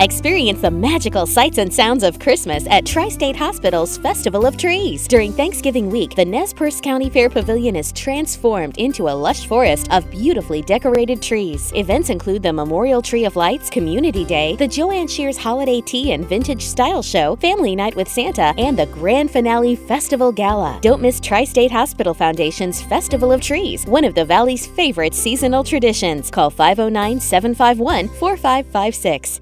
Experience the magical sights and sounds of Christmas at Tri State Hospital's Festival of Trees. During Thanksgiving week, the Nez Perce County Fair Pavilion is transformed into a lush forest of beautifully decorated trees. Events include the Memorial Tree of Lights, Community Day, the Joanne Shears Holiday Tea and Vintage Style Show, Family Night with Santa, and the grand finale Festival Gala. Don't miss Tri State Hospital Foundation's Festival of Trees, one of the Valley's favorite seasonal traditions. Call 509 751 4556.